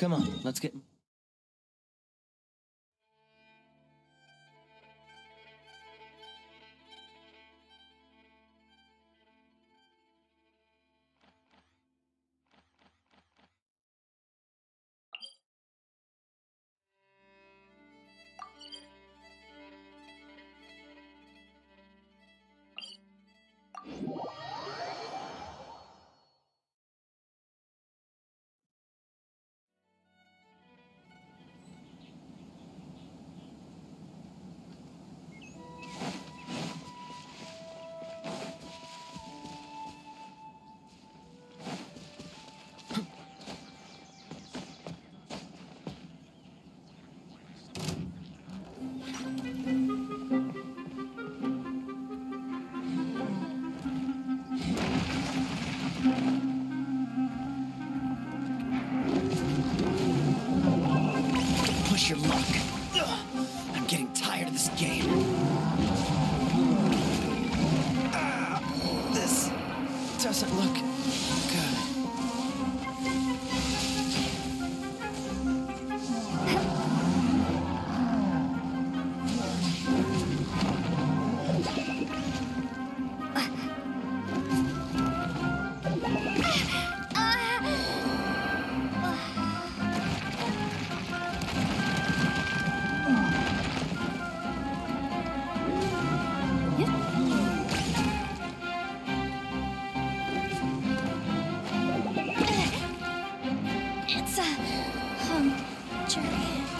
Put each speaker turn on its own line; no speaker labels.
Come on, let's get. Doesn't look
journey.